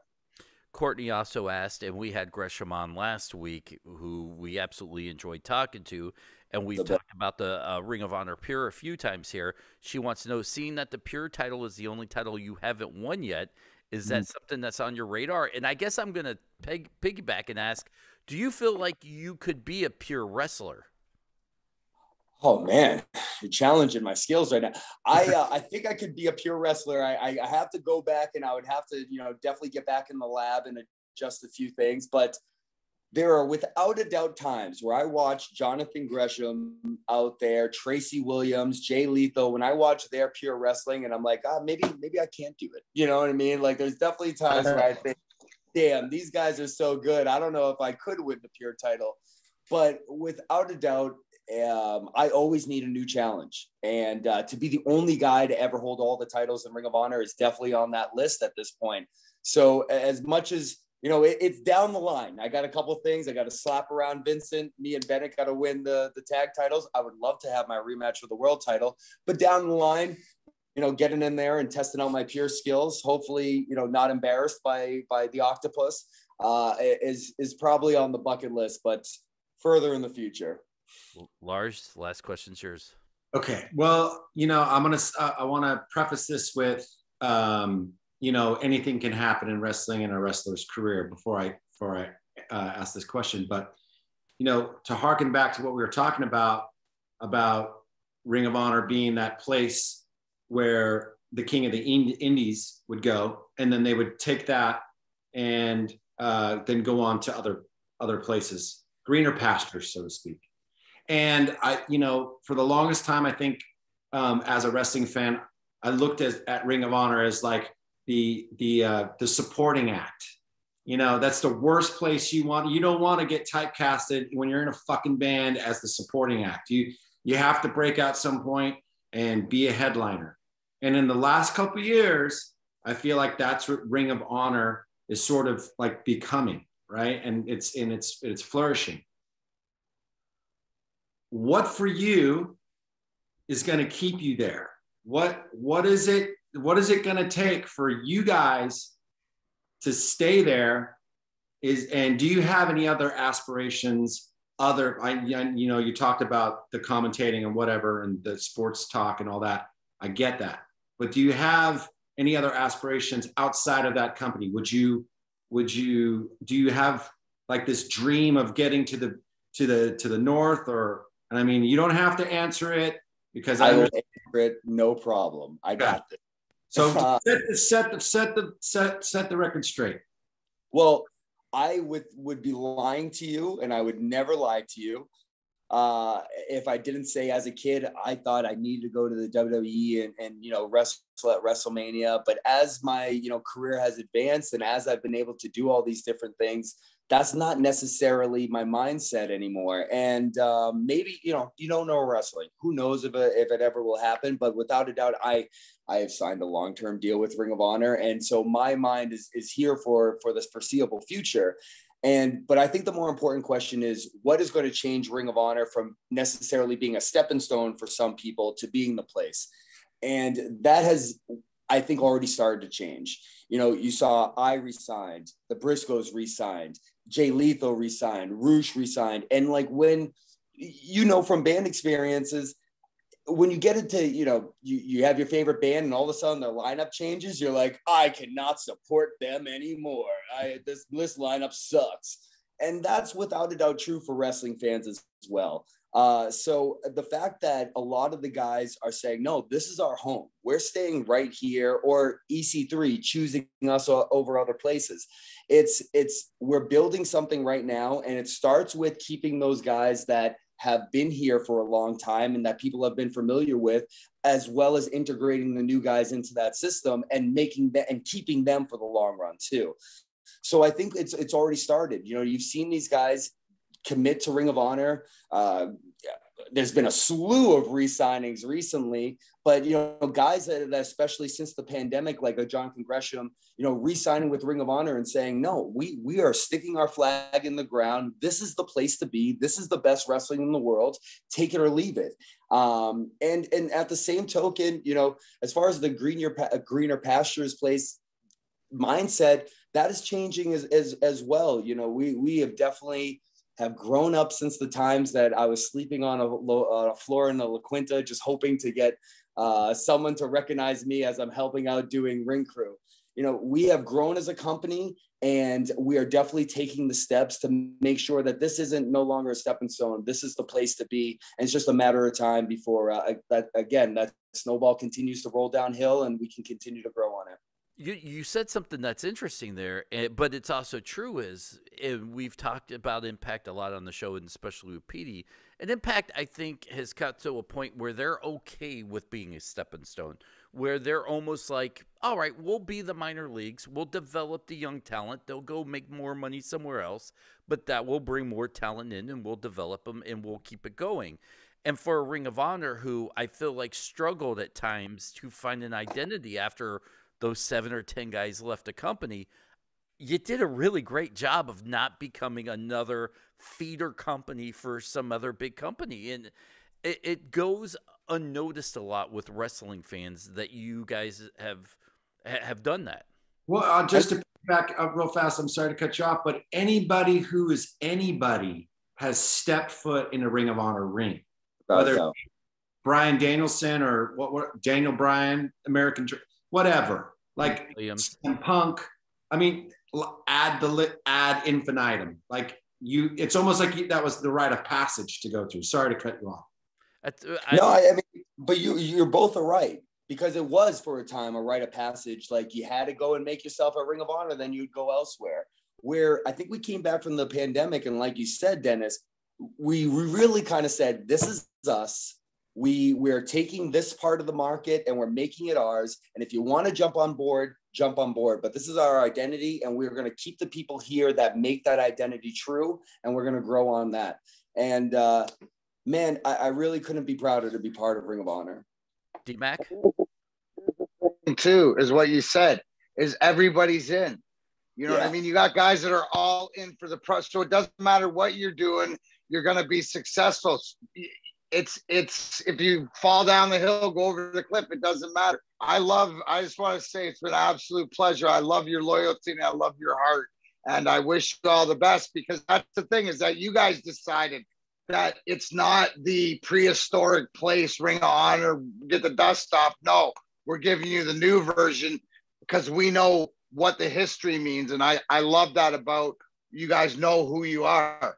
Courtney also asked, and we had Gresham on last week, who we absolutely enjoyed talking to. and we've talked about the uh, Ring of Honor Pure a few times here. She wants to know, seeing that the Pure title is the only title you haven't won yet, is that mm-hmm. something that's on your radar? And I guess I'm going to peg, piggyback and ask, do you feel like you could be a Pure wrestler? Oh man, you're challenging my skills right now. I uh, I think I could be a pure wrestler. I, I have to go back and I would have to you know definitely get back in the lab and adjust a few things. But there are without a doubt times where I watch Jonathan Gresham out there, Tracy Williams, Jay Lethal. When I watch their pure wrestling, and I'm like, ah, maybe maybe I can't do it. You know what I mean? Like there's definitely times where I think, damn, these guys are so good. I don't know if I could win the pure title. But without a doubt, um, I always need a new challenge. And uh, to be the only guy to ever hold all the titles in Ring of Honor is definitely on that list at this point. So as much as you know, it, it's down the line. I got a couple things. I got to slap around Vincent. Me and Bennett got to win the the tag titles. I would love to have my rematch for the world title, but down the line, you know, getting in there and testing out my pure skills. Hopefully, you know, not embarrassed by by the octopus uh, is is probably on the bucket list, but further in the future. Lars, last question's yours. Okay. Well, you know, I'm gonna. Uh, I want to preface this with. Um, you know anything can happen in wrestling in a wrestler's career before i before i uh, ask this question but you know to harken back to what we were talking about about ring of honor being that place where the king of the indies would go and then they would take that and uh, then go on to other other places greener pastures so to speak and i you know for the longest time i think um, as a wrestling fan i looked at, at ring of honor as like the the uh, the supporting act. You know, that's the worst place you want. You don't want to get typecasted when you're in a fucking band as the supporting act. You you have to break out some point and be a headliner. And in the last couple years, I feel like that's what Ring of Honor is sort of like becoming, right? And it's and it's it's flourishing. What for you is going to keep you there? What what is it what is it going to take for you guys to stay there? Is and do you have any other aspirations other I, you know you talked about the commentating and whatever and the sports talk and all that. I get that. But do you have any other aspirations outside of that company? Would you would you do you have like this dream of getting to the to the to the north or and i mean you don't have to answer it because i, I will answer it no problem i got this so uh, set, the, set the set the set set the record straight. Well, I would would be lying to you, and I would never lie to you. Uh, if I didn't say as a kid, I thought I needed to go to the WWE and, and you know wrestle at WrestleMania. But as my you know career has advanced and as I've been able to do all these different things, that's not necessarily my mindset anymore. And um, maybe you know you don't know wrestling. Who knows if it, if it ever will happen? But without a doubt, I I have signed a long term deal with Ring of Honor, and so my mind is is here for for this foreseeable future. And but I think the more important question is what is going to change Ring of Honor from necessarily being a stepping stone for some people to being the place. And that has I think already started to change. You know, you saw I resigned, the Briscoes resigned, Jay Lethal resigned, Rush resigned. And like when you know from band experiences, when you get into, you know, you, you have your favorite band and all of a sudden their lineup changes, you're like, I cannot support them anymore. I this this lineup sucks. And that's without a doubt true for wrestling fans as well. Uh, so the fact that a lot of the guys are saying, no, this is our home. We're staying right here, or EC3 choosing us over other places. It's it's we're building something right now, and it starts with keeping those guys that have been here for a long time and that people have been familiar with, as well as integrating the new guys into that system and making that and keeping them for the long run too. So I think it's it's already started. You know, you've seen these guys commit to Ring of Honor. Uh, there's been a slew of re-signings recently, but you know, guys that, that, especially since the pandemic, like a Jonathan Gresham, you know, re-signing with Ring of Honor and saying, no, we we are sticking our flag in the ground. This is the place to be. This is the best wrestling in the world. Take it or leave it. Um, and and at the same token, you know, as far as the greener greener pastures place mindset, that is changing as as as well. You know, we we have definitely have grown up since the times that I was sleeping on a, floor in the La Quinta, just hoping to get uh, someone to recognize me as I'm helping out doing ring crew. You know, we have grown as a company and we are definitely taking the steps to make sure that this isn't no longer a stepping stone. This is the place to be. And it's just a matter of time before uh, that, again, that snowball continues to roll downhill and we can continue to grow on it. You, you said something that's interesting there, eh, but it's also true. Is and we've talked about impact a lot on the show, and especially with Petey. And impact, I think, has got to a point where they're okay with being a stepping stone, where they're almost like, all right, we'll be the minor leagues, we'll develop the young talent, they'll go make more money somewhere else, but that will bring more talent in, and we'll develop them, and we'll keep it going. And for a Ring of Honor, who I feel like struggled at times to find an identity after those seven or 10 guys left the company, you did a really great job of not becoming another feeder company for some other big company. And it, it goes unnoticed a lot with wrestling fans that you guys have have done that. Well, uh, just to back up real fast, I'm sorry to cut you off, but anybody who is anybody has stepped foot in a Ring of Honor ring, whether so. Bryan Danielson or what, what Daniel Bryan, American whatever. Like Williams. Punk. I mean, add the add infinitum. Like you, it's almost like you, that was the rite of passage to go through. Sorry to cut you off. I, uh, I, no, I, I mean, but you you're both are right because it was for a time a rite of passage. Like you had to go and make yourself a ring of honor, then you'd go elsewhere. Where I think we came back from the pandemic, and like you said, Dennis, we really kind of said, "This is us we we're taking this part of the market and we're making it ours. And if you want to jump on board jump on board. But this is our identity and we're going to keep the people here that make that identity true and we're going to grow on that. And uh, man I, I, really couldn't be prouder to be part of ring of honor. D-mac? Too is what you said is everybody's in. You know yeah. what i mean? You got guys that are all in for the pro so it doesn't matter what you're doing you're going to be successful it's it's if you fall down the hill, go over the cliff, it doesn't matter. I love. I just want to say it's been an absolute pleasure. I love your loyalty and I love your heart, and I wish you all the best because that's the thing is that you guys decided that it's not the prehistoric place, Ring of Honor, get the dust off. No, we're giving you the new version because we know what the history means, and I I love that about you guys know who you are.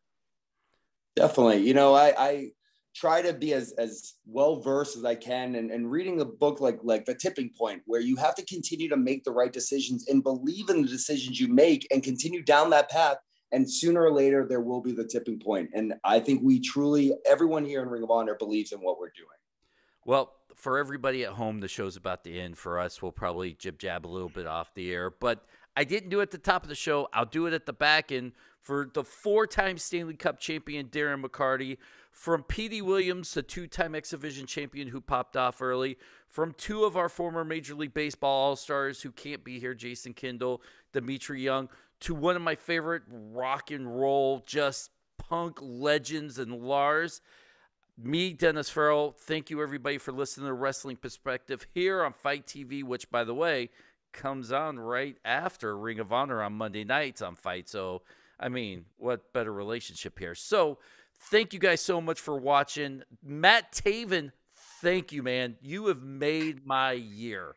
Definitely, you know I I try to be as as well versed as I can and, and reading a book like like the tipping point where you have to continue to make the right decisions and believe in the decisions you make and continue down that path and sooner or later there will be the tipping point and I think we truly everyone here in Ring of Honor believes in what we're doing. Well, for everybody at home, the show's about to end. For us, we'll probably jib jab a little bit off the air, but I didn't do it at the top of the show. I'll do it at the back end for the four-time Stanley Cup champion Darren McCarty from Petey Williams, the two time X Division champion who popped off early, from two of our former Major League Baseball All Stars who can't be here, Jason Kendall, Dmitri Young, to one of my favorite rock and roll, just punk legends and Lars. Me, Dennis Farrell, thank you everybody for listening to Wrestling Perspective here on FITE TV, which, by the way, comes on right after Ring of Honor on Monday nights on Fight. So, I mean, what better relationship here? So, Thank you guys so much for watching. Matt Taven, thank you, man. You have made my year.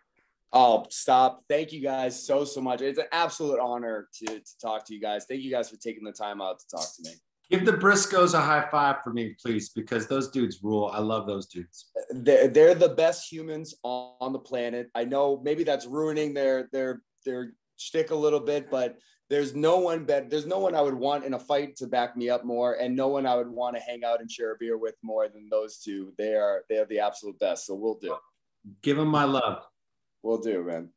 Oh, stop. Thank you guys so, so much. It's an absolute honor to, to talk to you guys. Thank you guys for taking the time out to talk to me. Give the Briscoes a high five for me, please, because those dudes rule. I love those dudes. They're, they're the best humans on the planet. I know maybe that's ruining their their their shtick a little bit, but there's no one better. There's no one I would want in a fight to back me up more, and no one I would want to hang out and share a beer with more than those two. They are they are the absolute best. So we'll do. Give them my love. We'll do, man.